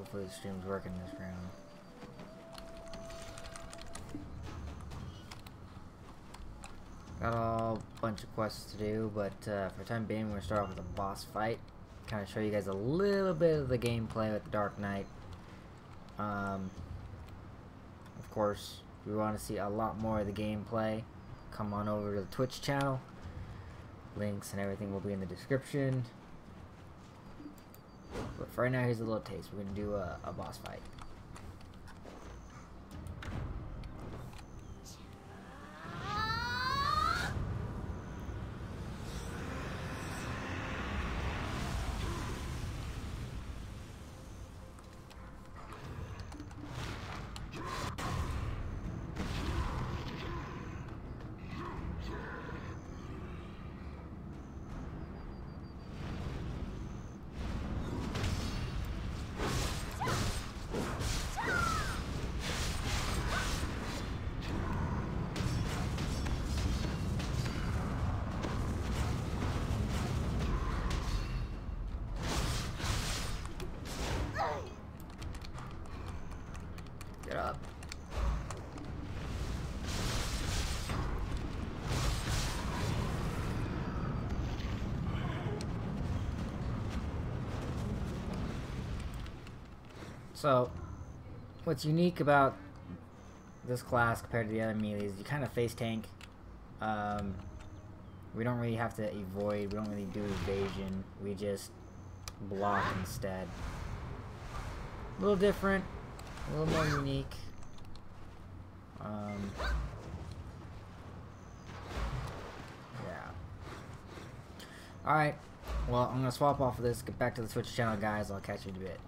Hopefully the stream's working this round. Got a bunch of quests to do, but uh, for time being, we're gonna start off with a boss fight. Kind of show you guys a little bit of the gameplay with the Dark Knight. Um, of course, if you want to see a lot more of the gameplay, come on over to the Twitch channel. Links and everything will be in the description. But for right now, here's a little taste. We're gonna do a, a boss fight. Up. So, what's unique about this class compared to the other melee is you kind of face tank. Um, we don't really have to avoid, we don't really do evasion, we just block instead. A little different, a little more unique. Um, yeah. Alright, well, I'm going to swap off of this, get back to the Twitch channel, guys. I'll catch you in a bit.